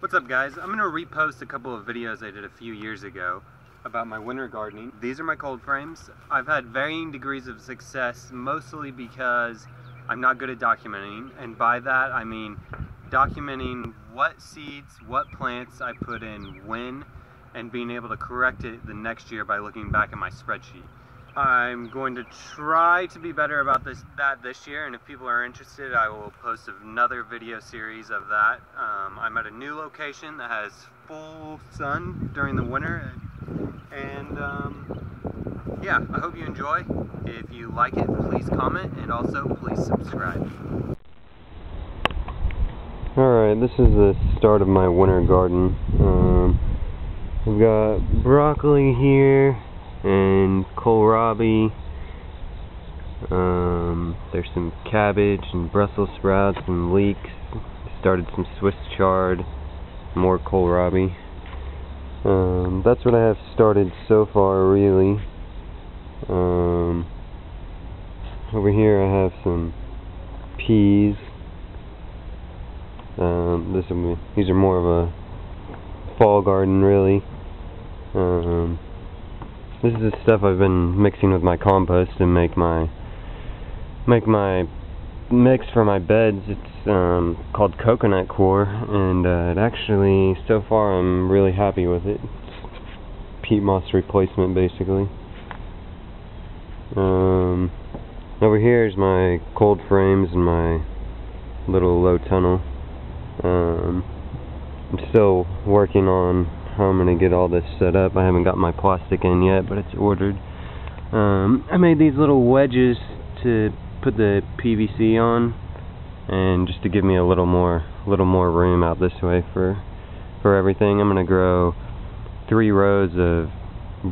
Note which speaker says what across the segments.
Speaker 1: What's up guys? I'm going to repost a couple of videos I did a few years ago about my winter gardening. These are my cold frames. I've had varying degrees of success mostly because I'm not good at documenting and by that I mean documenting what seeds, what plants I put in when and being able to correct it the next year by looking back at my spreadsheet. I'm going to try to be better about this that this year and if people are interested I will post another video series of that. Um, I'm at a new location that has full sun during the winter and um, yeah I hope you enjoy. If you like it please comment and also please subscribe.
Speaker 2: Alright, this is the start of my winter garden. Um, I've got broccoli here and kohlrabi. Um, there's some cabbage and Brussels sprouts and leeks. Started some Swiss chard, more kohlrabi. Um, that's what I have started so far, really. Um, over here I have some peas. Um, this will be, these are more of a fall garden, really. Um, this is the stuff I've been mixing with my compost to make my make my mix for my beds. It's um, called coconut coir, and uh, it actually, so far, I'm really happy with it. It's peat moss replacement, basically. Um, over here is my cold frames and my little low tunnel. Um, I'm still working on I'm going to get all this set up. I haven't got my plastic in yet, but it's ordered. Um, I made these little wedges to put the PVC on, and just to give me a little more, a little more room out this way for, for everything. I'm going to grow three rows of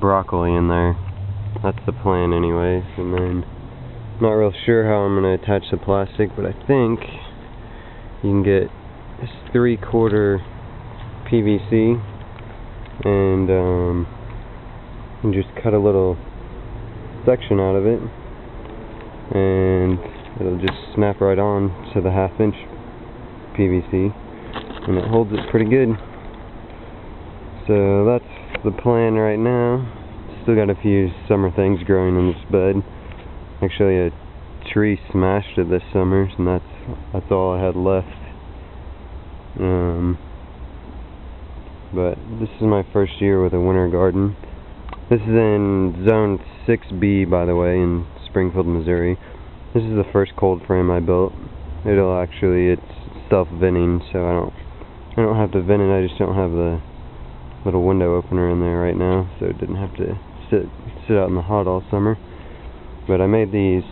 Speaker 2: broccoli in there. That's the plan anyways, and then I'm not real sure how I'm going to attach the plastic, but I think you can get this three-quarter PVC and um, and just cut a little section out of it. And it'll just snap right on to the half inch PVC and it holds it pretty good. So that's the plan right now. Still got a few summer things growing in this bed. Actually a tree smashed it this summer and that's that's all I had left. Um, but this is my first year with a winter garden. This is in zone 6B by the way in Springfield, Missouri. This is the first cold frame I built. It'll actually it's self-venting so I don't I don't have to vent it, I just don't have the little window opener in there right now so it didn't have to sit sit out in the hot all summer. But I made these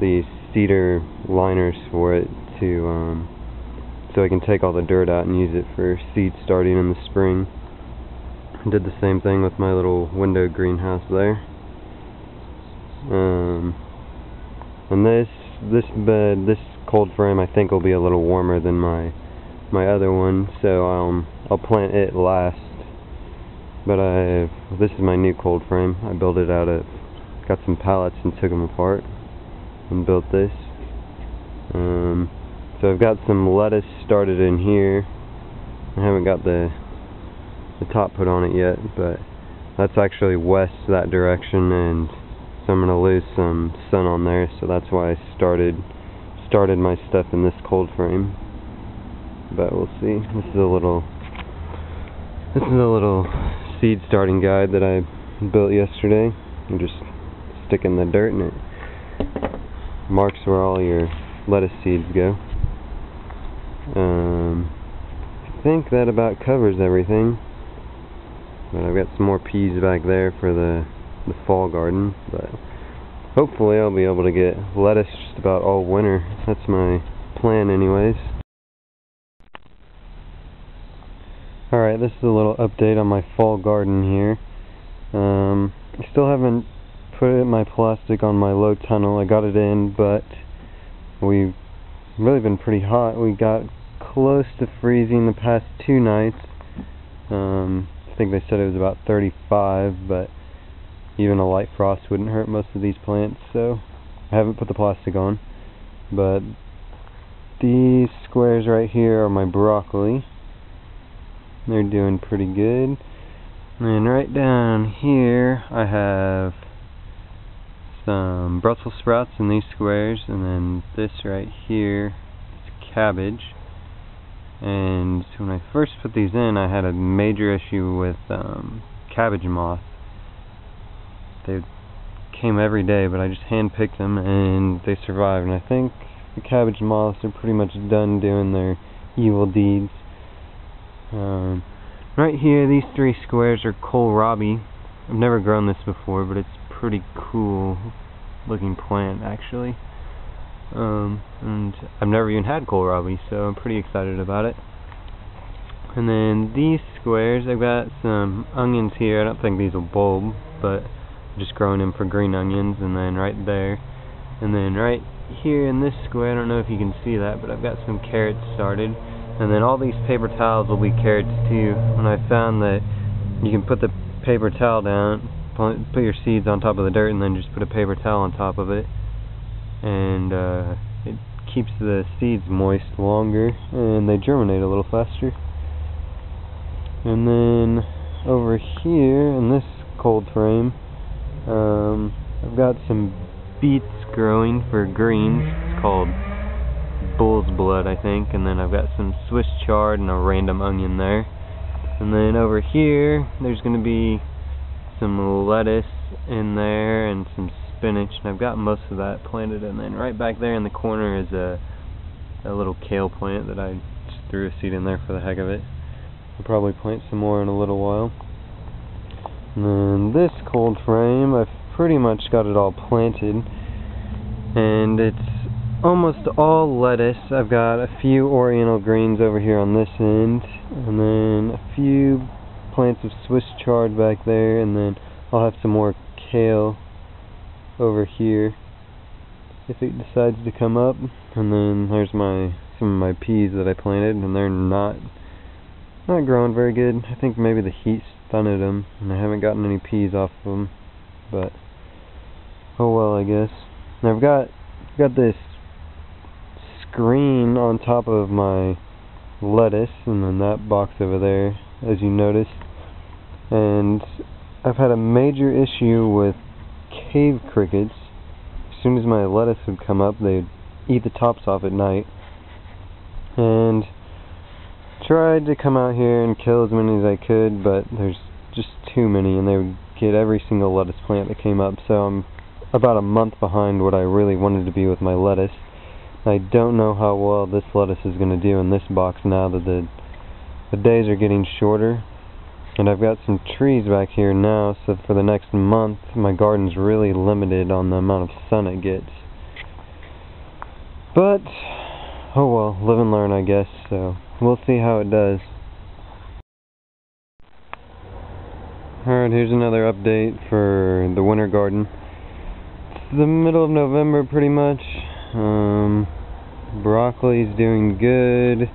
Speaker 2: these cedar liners for it to um so I can take all the dirt out and use it for seed starting in the spring. I did the same thing with my little window greenhouse there. Um, and this this bed, this cold frame, I think will be a little warmer than my my other one, so um, I'll plant it last. But I this is my new cold frame. I built it out of got some pallets and took them apart and built this. Um, so I've got some lettuce started in here. I haven't got the the top put on it yet, but that's actually west that direction and so I'm gonna lose some sun on there, so that's why I started started my stuff in this cold frame. But we'll see. This is a little this is a little seed starting guide that I built yesterday. I'm just sticking the dirt in it. Marks where all your lettuce seeds go. Um, I think that about covers everything. But I've got some more peas back there for the, the fall garden. But hopefully I'll be able to get lettuce just about all winter. That's my plan anyways. Alright, this is a little update on my fall garden here. Um, I still haven't put my plastic on my low tunnel. I got it in, but we've really been pretty hot. We got close to freezing the past two nights. Um, I think they said it was about 35, but even a light frost wouldn't hurt most of these plants, so I haven't put the plastic on. But these squares right here are my broccoli. They're doing pretty good. And right down here I have some Brussels sprouts in these squares and then this right here is cabbage. And when I first put these in I had a major issue with um, cabbage moth. They came every day but I just hand picked them and they survived and I think the cabbage moths are pretty much done doing their evil deeds. Um, right here, these three squares are kohlrabi. I've never grown this before, but it's pretty cool looking plant actually. Um, and I've never even had kohlrabi, so I'm pretty excited about it. And then these squares, I've got some onions here. I don't think these will bulb, but I'm just growing them for green onions. And then right there, and then right here in this square, I don't know if you can see that, but I've got some carrots started. And then all these paper towels will be carrots too. And I found that you can put the paper towel down, put your seeds on top of the dirt, and then just put a paper towel on top of it. And uh, it keeps the seeds moist longer, and they germinate a little faster. And then over here in this cold frame, um, I've got some beets growing for greens. It's called bull's blood, I think. And then I've got some Swiss chard and a random onion there. And then over here, there's going to be some lettuce in there and some spinach. And I've got most of that planted. And then right back there in the corner is a, a little kale plant that I just threw a seed in there for the heck of it. I'll probably plant some more in a little while. And then this cold frame, I've pretty much got it all planted. And it's almost all lettuce. I've got a few oriental greens over here on this end, and then a few plants of Swiss chard back there, and then I'll have some more kale over here if it decides to come up. And then there's my some of my peas that I planted, and they're not not growing very good. I think maybe the heat stunted them, and I haven't gotten any peas off of them. But oh well, I guess. And I've got got this screen on top of my lettuce and then that box over there as you noticed and I've had a major issue with cave crickets. As soon as my lettuce would come up they'd eat the tops off at night. And tried to come out here and kill as many as I could but there's just too many and they would get every single lettuce plant that came up. So I'm about a month behind what I really wanted to be with my lettuce. I don't know how well this lettuce is going to do in this box now that the, the days are getting shorter. And I've got some trees back here now, so for the next month, my garden's really limited on the amount of sun it gets. But, oh well, live and learn, I guess, so we'll see how it does. Alright, here's another update for the winter garden. It's the middle of November, pretty much. Um, broccoli's doing good.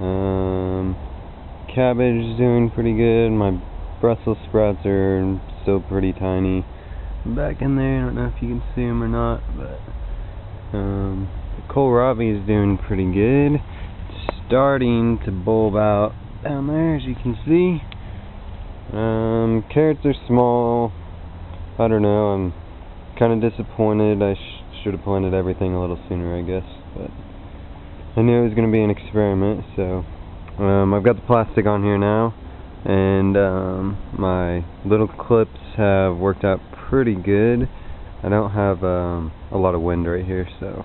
Speaker 2: Um, cabbage is doing pretty good. My Brussels sprouts are still pretty tiny. Back in there, I don't know if you can see them or not, but um, the kohlrabi is doing pretty good. starting to bulb out down there, as you can see. Um, carrots are small. I don't know. I'm kind of disappointed. I should have planted everything a little sooner, I guess. But I knew it was going to be an experiment, so um, I've got the plastic on here now, and um, my little clips have worked out pretty good. I don't have um, a lot of wind right here, so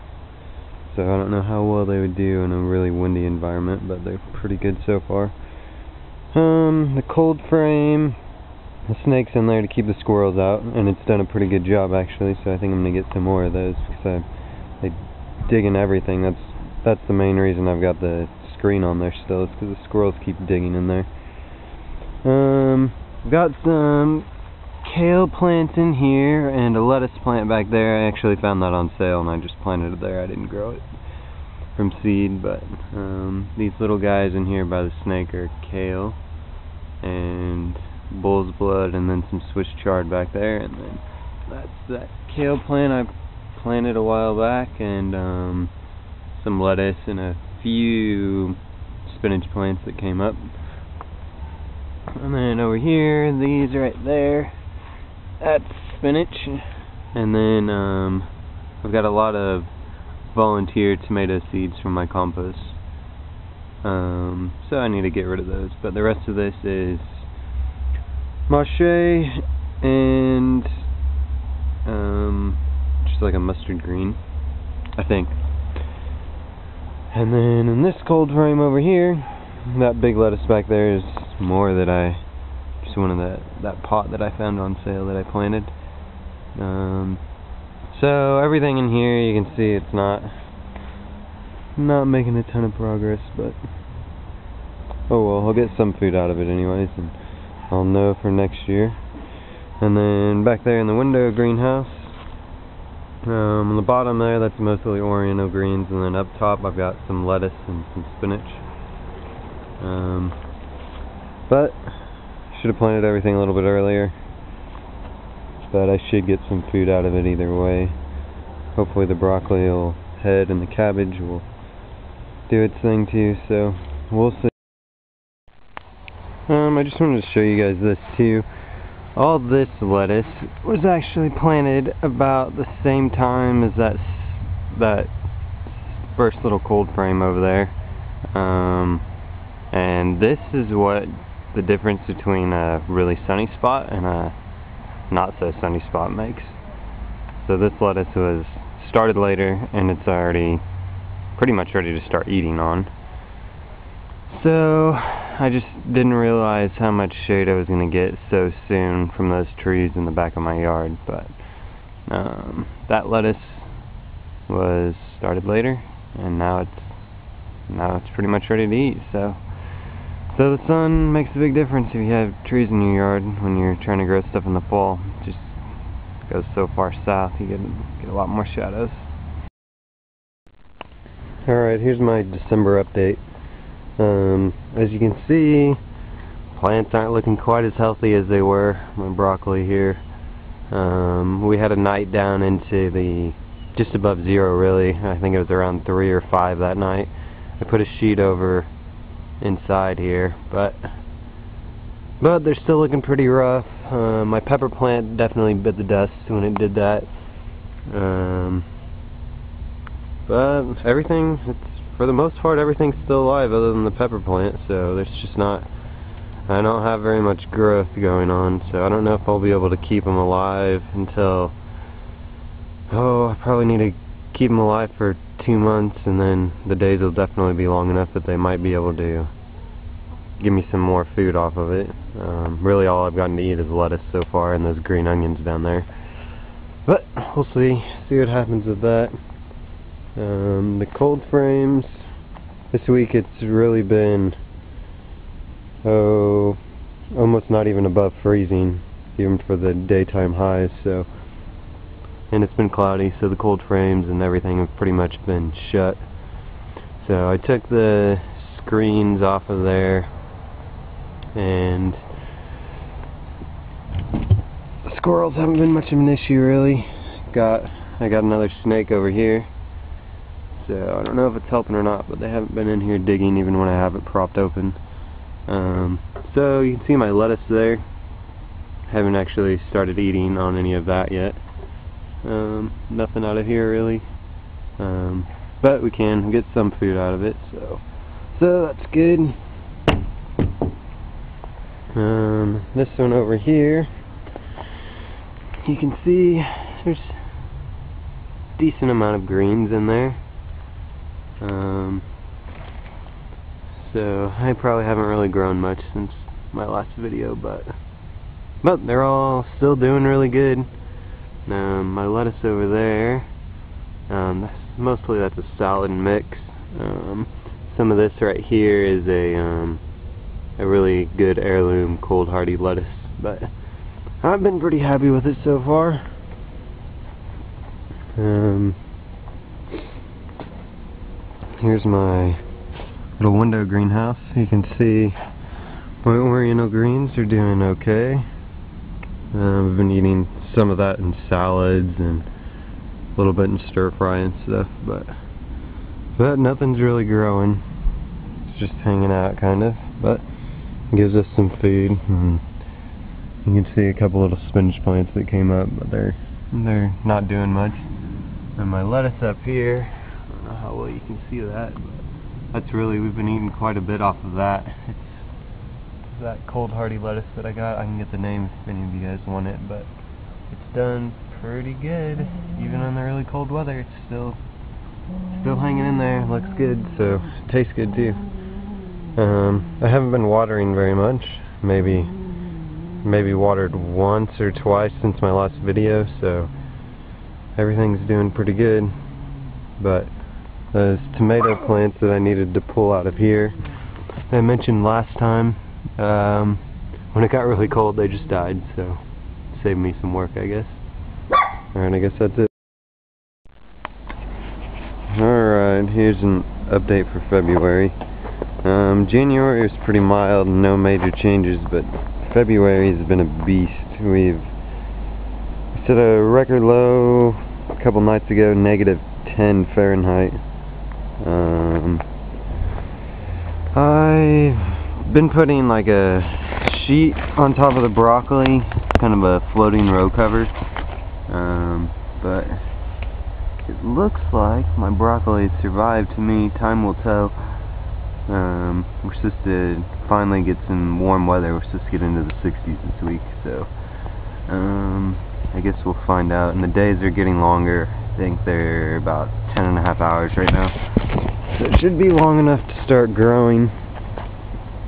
Speaker 2: so I don't know how well they would do in a really windy environment, but they're pretty good so far. Um, the cold frame, the snake's in there to keep the squirrels out, and it's done a pretty good job actually. So I think I'm gonna get some more of those because I they dig in everything. That's that's the main reason I've got the screen on there still. Is because the squirrels keep digging in there. Um, got some kale plants in here and a lettuce plant back there. I actually found that on sale and I just planted it there. I didn't grow it from seed, but um, these little guys in here by the snake are kale and bull's blood and then some Swiss chard back there and then that's that kale plant I planted a while back and um, some lettuce and a few spinach plants that came up And then over here, these right there, that's spinach. And then um, I've got a lot of volunteer tomato seeds from my compost. Um, so I need to get rid of those. But the rest of this is mache and um, just like a mustard green, I think. And then in this cold frame over here, that big lettuce back there is more that I just one of that that pot that I found on sale that I planted. Um, so everything in here you can see it's not not making a ton of progress, but oh well, I'll get some food out of it anyways, and I'll know for next year. And then back there in the window greenhouse, um, on the bottom there, that's mostly Oriental greens, and then up top I've got some lettuce and some spinach. Um, but should have planted everything a little bit earlier. But I should get some food out of it either way. Hopefully the broccoli will head and the cabbage will do its thing too, so we'll see. Um, I just wanted to show you guys this too. All this lettuce was actually planted about the same time as that that first little cold frame over there. Um, and this is what the difference between a really sunny spot and a not so sunny spot makes. So this lettuce was started later and it's already pretty much ready to start eating on. So I just didn't realize how much shade I was going to get so soon from those trees in the back of my yard, but um, that lettuce was started later and now it's now it's pretty much ready to eat so so the sun makes a big difference if you have trees in your yard when you're trying to grow stuff in the fall. It just goes so far south, you get, get a lot more shadows. Alright, here's my December update. Um, as you can see, plants aren't looking quite as healthy as they were. My broccoli here. Um, we had a night down into the just above zero really. I think it was around three or five that night. I put a sheet over inside here, but but they're still looking pretty rough. Uh, my pepper plant definitely bit the dust when it did that. Um, but everything, it's, for the most part, everything's still alive other than the pepper plant, so there's just not, I don't have very much growth going on, so I don't know if I'll be able to keep them alive until, oh, I probably need to keep them alive for two months and then the days will definitely be long enough that they might be able to give me some more food off of it. Um, really all I've gotten to eat is lettuce so far and those green onions down there. But we'll see, see what happens with that. Um, the cold frames, this week it's really been, oh, almost not even above freezing, even for the daytime highs, so and it's been cloudy so the cold frames and everything have pretty much been shut. So I took the screens off of there and the squirrels haven't been much of an issue really. Got I got another snake over here so I don't know if it's helping or not but they haven't been in here digging even when I have it propped open um, so you can see my lettuce there haven't actually started eating on any of that yet um, nothing out of here really. Um, but we can get some food out of it, so so that's good. Um, this one over here, you can see there's decent amount of greens in there. Um, so I probably haven't really grown much since my last video, but but they're all still doing really good. Um, my lettuce over there, um, that's, mostly that's a salad mix. Um, some of this right here is a um, a really good heirloom cold hardy lettuce, but I've been pretty happy with it so far. Um, here's my little window greenhouse. You can see my Oriental greens are doing okay. Uh, I've been eating some of that in salads and a little bit in stir fry and stuff, but but nothing's really growing. It's just hanging out kind of. But gives us some food. And you can see a couple little spinach plants that came up, but they're they're not doing much. And my lettuce up here, don't know how well you can see that, but that's really, we've been eating quite a bit off of that. It's that cold hardy lettuce that I got. I can get the name if any of you guys want it, but it's done pretty good. Even in the really cold weather, it's still still hanging in there. Looks good, so tastes good too. Um, I haven't been watering very much. Maybe maybe watered once or twice since my last video, so everything's doing pretty good. But those tomato plants that I needed to pull out of here, I mentioned last time, um, when it got really cold they just died, so saved me some work I guess. Alright, I guess that's it. Alright, here's an update for February. Um, January was pretty mild, no major changes, but February has been a beast. We've set a record low a couple nights ago, negative 10 Fahrenheit. Um, I've been putting like a sheet on top of the broccoli, kind of a floating row cover. Um, but it looks like my broccoli survived to me. Time will tell. Um, we're supposed to finally get some warm weather. We're supposed to get into the 60s this week, so um, I guess we'll find out. And the days are getting longer. Think they're about 10 and a half hours right now. So it should be long enough to start growing.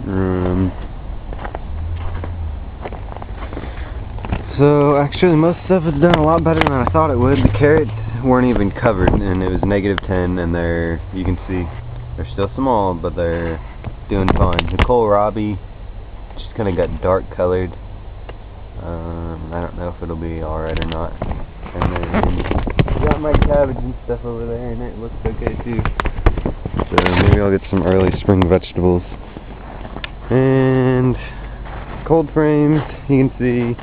Speaker 2: Um, so actually most stuff has done a lot better than I thought it would. The carrots weren't even covered and it was negative 10 and they're, you can see, they're still small but they're doing fine. The kohlrabi just kind of got dark colored. Um, I don't know if it'll be alright or not. And then got my cabbage and stuff over there and it looks okay too. So maybe I'll get some early spring vegetables. And cold frames, you can see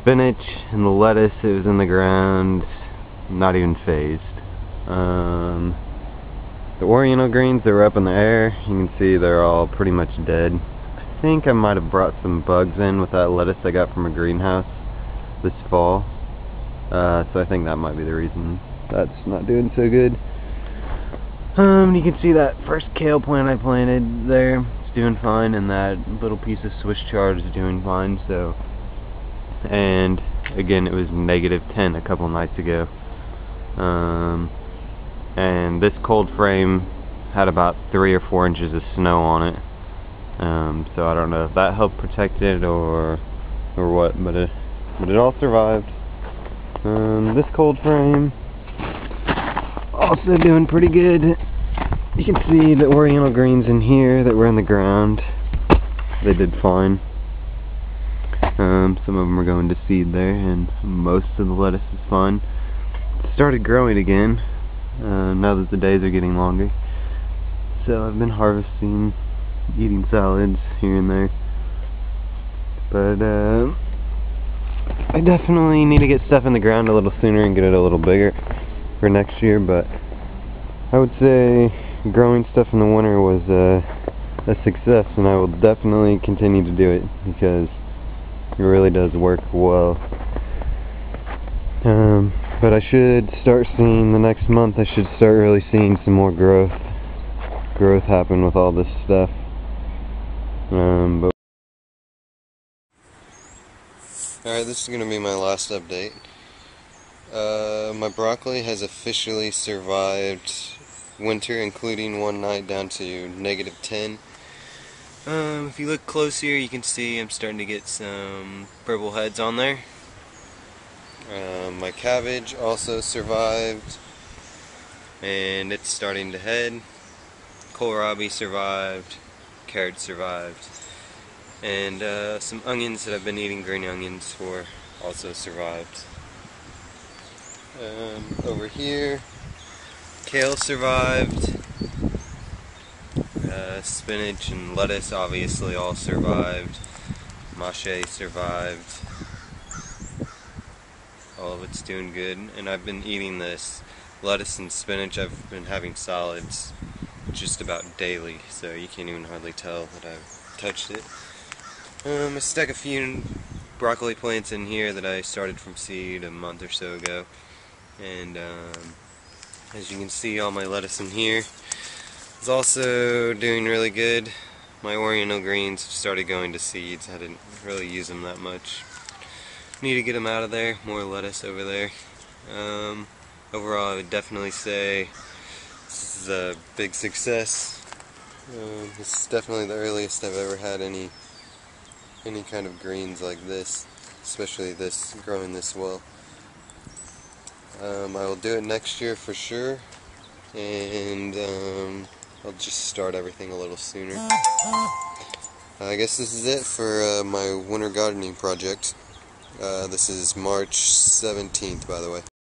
Speaker 2: spinach and the lettuce, it was in the ground, not even fazed. Um, the oriental greens that were up in the air, you can see they're all pretty much dead. I think I might have brought some bugs in with that lettuce I got from a greenhouse this fall. Uh, so I think that might be the reason that's not doing so good. Um, you can see that first kale plant I planted there. It's doing fine, and that little piece of Swiss chard is doing fine, so... And, again, it was negative 10 a couple nights ago. Um, and this cold frame had about three or four inches of snow on it. Um, so I don't know if that helped protect it or or what, but it but it all survived. Um, this cold frame also doing pretty good. You can see the oriental greens in here that were in the ground. They did fine. Um, some of them are going to seed there, and most of the lettuce is fine. It started growing again, uh, now that the days are getting longer. So I've been harvesting, eating salads here and there. But, uh, I definitely need to get stuff in the ground a little sooner and get it a little bigger for next year, but I would say growing stuff in the winter was uh, a success, and I will definitely continue to do it because it really does work well. Um, but I should start seeing the next month. I should start really seeing some more growth, growth happen with all this stuff. Um, but Alright, this is going to be my last update. Uh, my broccoli has officially survived winter, including one night down to negative 10. Um, if you look close here, you can see I'm starting to get some purple heads on there. Um, my cabbage also survived, and it's starting to head. Kohlrabi survived, carrots survived, and uh, some onions that I've been eating green onions for also survived. Um, over here, kale survived. Uh, spinach and lettuce obviously all survived. Mache survived. All of it's doing good. And I've been eating this lettuce and spinach. I've been having solids just about daily, so you can't even hardly tell that I've touched it. Um, I stuck a few broccoli plants in here that I started from seed a month or so ago. And um, as you can see, all my lettuce in here is also doing really good. My Oriental greens have started going to seeds. I didn't really use them that much. Need to get them out of there. More lettuce over there. Um, overall, I would definitely say this is a big success. Um, this is definitely the earliest I've ever had any any kind of greens like this, especially this growing this well. Um, I will do it next year for sure, and um, I'll just start everything a little sooner. I guess this is it for uh, my winter gardening project. Uh, this is March 17th, by the way.